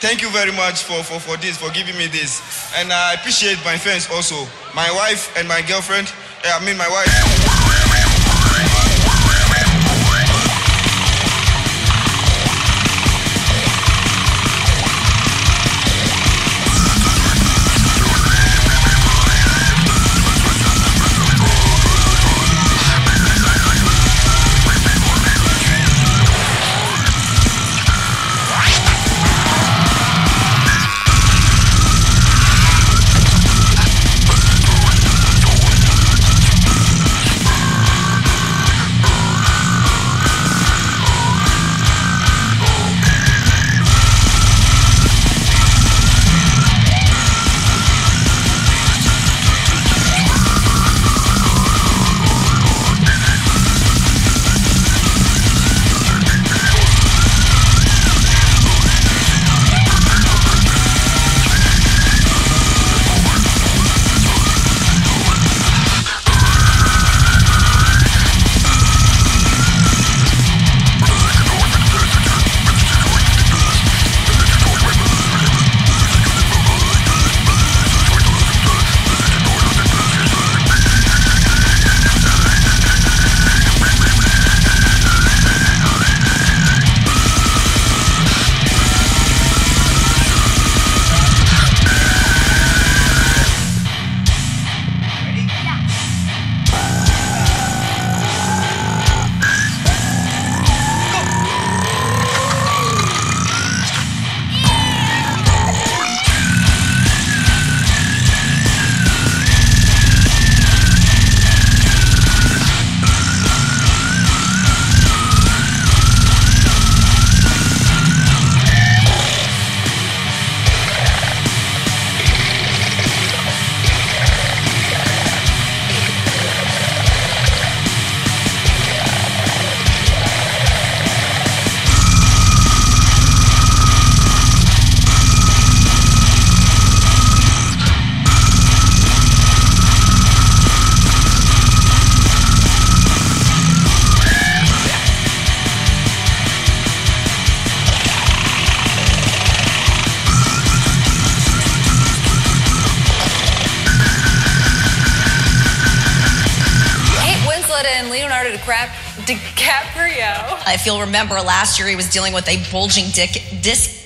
Thank you very much for, for, for this, for giving me this. And I appreciate my friends also. My wife and my girlfriend. eh, I mean, my wife. DiCaprio. If you'll remember, last year he was dealing with a bulging dick, disc